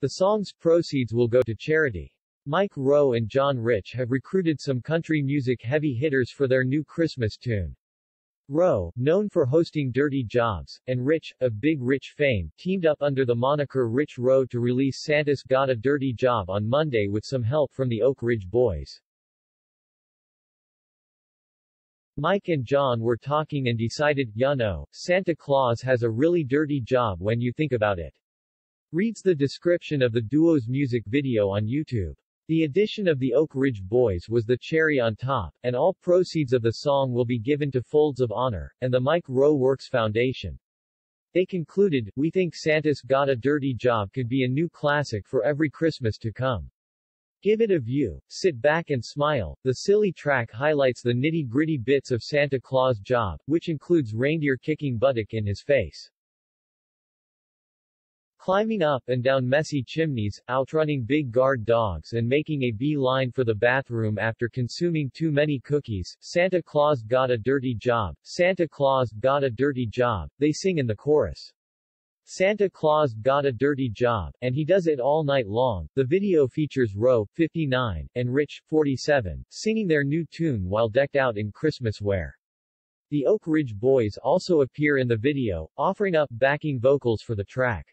The song's proceeds will go to charity. Mike Rowe and John Rich have recruited some country music heavy hitters for their new Christmas tune. Rowe, known for hosting Dirty Jobs, and Rich, of Big Rich fame, teamed up under the moniker Rich Rowe to release Santa's Got a Dirty Job on Monday with some help from the Oak Ridge Boys. Mike and John were talking and decided, you know, Santa Claus has a really dirty job when you think about it. Reads the description of the duo's music video on YouTube. The addition of the Oak Ridge Boys was the cherry on top, and all proceeds of the song will be given to Folds of Honor, and the Mike Rowe Works Foundation. They concluded, We think Santa's Got a Dirty Job could be a new classic for every Christmas to come. Give it a view, sit back and smile. The silly track highlights the nitty-gritty bits of Santa Claus' job, which includes reindeer kicking buttock in his face. Climbing up and down messy chimneys, outrunning big guard dogs and making a bee-line for the bathroom after consuming too many cookies, Santa Claus got a dirty job, Santa Claus got a dirty job, they sing in the chorus. Santa Claus got a dirty job, and he does it all night long. The video features Rowe, 59, and Rich, 47, singing their new tune while decked out in Christmas wear. The Oak Ridge Boys also appear in the video, offering up backing vocals for the track.